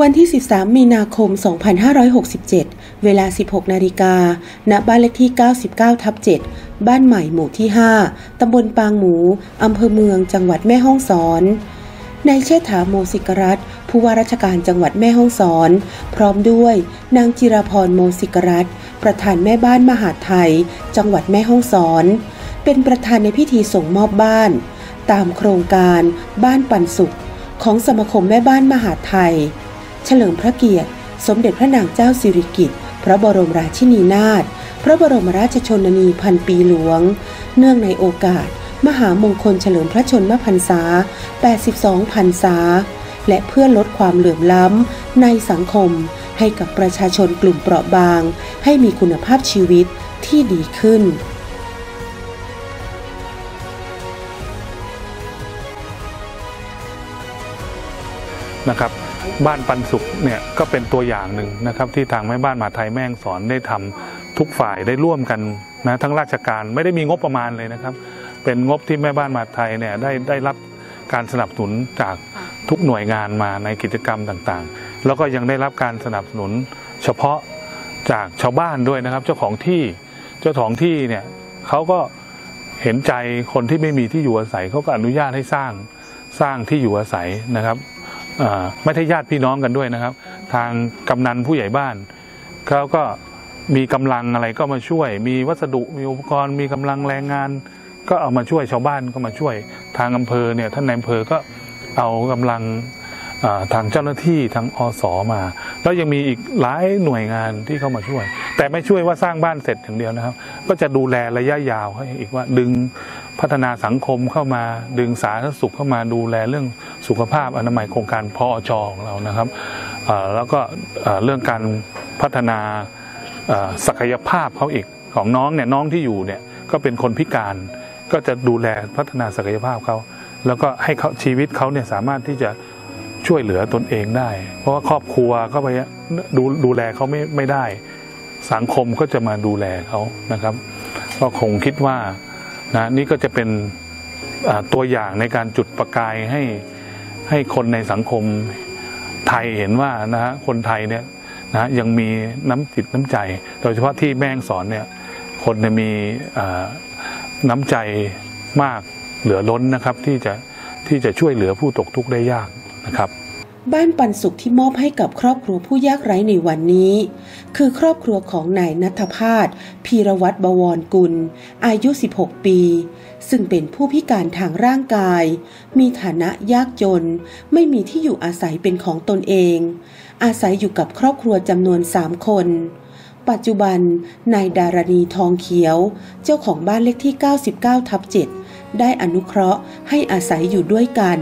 วันที่ 13 มีนาคม 2567 เวลา 16 นาฬิกา ณ บ้านเลขที่ 99 ทับ 7 บ้านใหม่หมู่ที่ 5 ตำบลปางหมู อำเภอเมือง จังหวัดแม่ฮ่องสอน นายเชษฐาโมสิกรัตผู้ว่าราชการจังหวัดแม่ฮ่องสอน พร้อมด้วย นางจิราพรโมสิกรัตประธานแม่บ้านมหาไทย จังหวัดแม่ฮ่องสอน เป็นประธานในพิธีส่งมอบบ้าน ตามโครงการ บ้านปันสุข ของสมาคมแม่บ้านมหาไทย เฉลิมพระเกียรติ สมเด็จพระนางเจ้าสิริกิติ์พระบรมราชินีนาถพระบรมราชชนนีพันปีหลวง เนื่องในโอกาส มหามงคลเฉลิมพระชนมพรรษา 82 พรรษา และเพื่อลดความเหลื่อมล้ำในสังคม ให้กับประชาชนกลุ่มเปราะบาง ให้มีคุณภาพชีวิตที่ดีขึ้นนะครับ บ้านปันสุขเนี่ยก็เป็นตัวอย่างหนึ่งนะครับที่ทางแม่บ้านมหาไทยแม่งสอนได้ทำทุกฝ่ายได้ร่วมกันนะทั้งราชการไม่ได้มีงบประมาณเลยนะครับ เป็นงบที่แม่บ้านมหาไทยเนี่ยได้ได้รับการสนับสนุนจากทุกหน่วยงานมาในกิจกรรมต่างๆ แล้วก็ยังได้รับการสนับสนุนเฉพาะจากชาวบ้านด้วยนะครับ เจ้าของที่เจ้าของที่เนี่ยเขาก็เห็นใจคนที่ไม่มีที่อยู่อาศัยเขาก็อนุญาตให้สร้างสร้างที่อยู่อาศัยนะครับ ไม่ใช่ญาติพี่น้องกันด้วยนะครับ ทางกำนันผู้ใหญ่บ้านเขาก็มีกำลังอะไรก็มาช่วย มีวัสดุมีอุปกรณ์มีกำลังแรงงาน ก็เอามาช่วยชาวบ้านก็มาช่วย ทางอำเภอเนี่ยท่านนายอำเภอก็เอากำลังทางเจ้าหน้าที่ทางอสอมา แล้วยังมีอีกหลายหน่วยงานที่เข้ามาช่วย แต่ไม่ช่วยว่าสร้างบ้านเสร็จอย่างเดียวนะครับ ก็จะดูแลระยะยาวให้อีกว่าดึงพัฒนาสังคมเข้ามาดึงสาธารณสุขเข้ามาดูแลเรื่อง สุขภาพอนามัยโครงการพอจของเรานะครับแล้วก็เรื่องการพัฒนาศักยภาพเขาอีกของน้องเนี่ยน้องที่อยู่เนี่ยก็เป็นคนพิการก็จะดูแลพัฒนาศักยภาพเขาแล้วก็ให้เขาชีวิตเขาเนี่ยสามารถที่จะช่วยเหลือตนเองได้ เพราะว่าครอบครัวก็ไปดูดูแลเขาไม่ไม่ได้ สังคมก็จะมาดูแลเขานะครับ ก็คงคิดว่านะนี่ก็จะเป็นตัวอย่างในการจุดประกายให้ ให้คนในสังคมไทยเห็นว่านะฮะคนไทยเนี่ยนะยังมีน้ำจิตน้ำใจ โดยเฉพาะที่แม่งสอนเนี่ยคนเนี่ยมีน้ำใจมากเหลือล้นนะครับที่จะที่จะช่วยเหลือผู้ตกทุกข์ได้ยากนะครับ บ้านปันสุขที่มอบให้กับครอบครัวผู้ยากไร้ในวันนี้ คือครอบครัวของนายนัทพาสพีรวัตรบวรกุล อายุ 16 ปี ซึ่งเป็นผู้พิการทางร่างกาย มีฐานะยากจน ไม่มีที่อยู่อาศัยเป็นของตนเอง อาศัยอยู่กับครอบครัวจำนวน 3 คนปัจจุบัน นายดารณีทองเขียว เจ้าของบ้านเลขที่ 99 ทับ 7 ได้อนุเคราะห์ให้อาศัยอยู่ด้วยกัน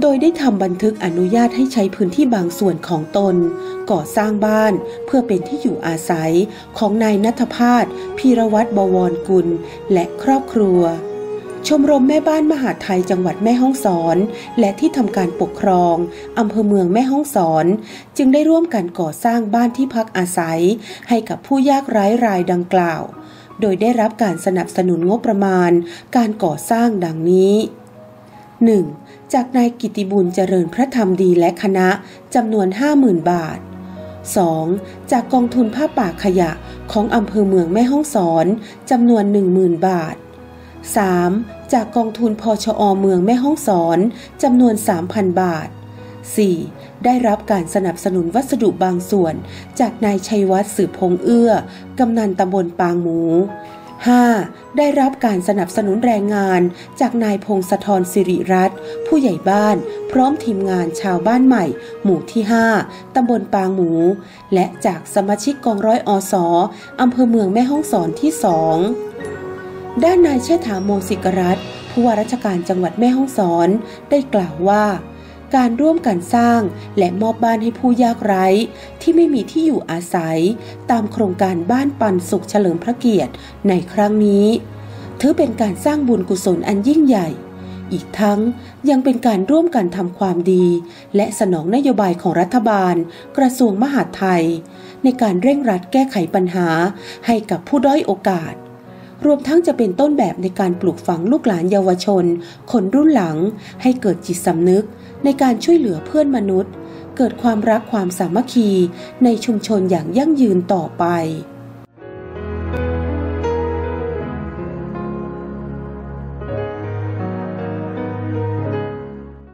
โดยได้ทำบันทึกอนุญาตให้ใช้พื้นที่บางส่วนของตน ก่อสร้างบ้านเพื่อเป็นที่อยู่อาศัยของนายนัทพาสพีรวัตรบวรกุล และครอบครัว ชมรมแม่บ้านมหาไทยจังหวัดแม่ฮ่องสอน และที่ทำการปกครองอำเภอเมืองแม่ฮ่องสอน จึงได้ร่วมกันก่อสร้างบ้านที่พักอาศัย ให้กับผู้ยากไร้รายดังกล่าว โดยได้รับการสนับสนุนงบประมาณ การก่อสร้างดังนี้ 1. จากนายกิติบุญเจริญพระธรรมดีและคณะจำนวน 50,000 บาท 2. จากกองทุนผ้าป่าขยะของอำเภอเมืองแม่ฮ่องสอนจำนวน 10,000 บาท 3. จากกองทุนพชอเมืองแม่ฮ่องสอนจำนวน 3,000 บาท 4. ได้รับการสนับสนุนวัสดุบางส่วน จากนายชัยวัฒน์สืบพงเอื้อ กำนันตำบลปางหมู 5. ได้รับการสนับสนุนแรงงานจากนายพงศธรสิริรัตน์ผู้ใหญ่บ้าน พร้อมทีมงานชาวบ้านใหม่ หมู่ที่ 5 ตำบลปางหมู และจากสมาชิกกองร้อยอสออำเภอเมืองแม่ฮ่องสอนที่2ด้านนายเชษฐาโมสิกรัตน์ผู้ว่าราชการจังหวัดแม่ฮ่องสอนได้กล่าวว่า การร่วมกันสร้าง และมอบบ้านให้ผู้ยากไร้ ที่ไม่มีที่อยู่อาศัย ตามโครงการบ้านปันสุขเฉลิมพระเกียรติในครั้งนี้ ถือเป็นการสร้างบุญกุศลอันยิ่งใหญ่ อีกทั้งยังเป็นการร่วมกันทำความดี และสนองนโยบายของรัฐบาล กระทรวงมหาดไทย ในการเร่งรัดแก้ไขปัญหาให้กับผู้ด้อยโอกาส รวมทั้งจะเป็นต้นแบบในการปลูกฝังลูกหลานเยาวชน คนรุ่นหลัง ให้เกิดจิตสำนึก ในการช่วยเหลือเพื่อนมนุษย์ เกิดความรักความสามัคคีในชุมชนอย่างยั่งยืนต่อไป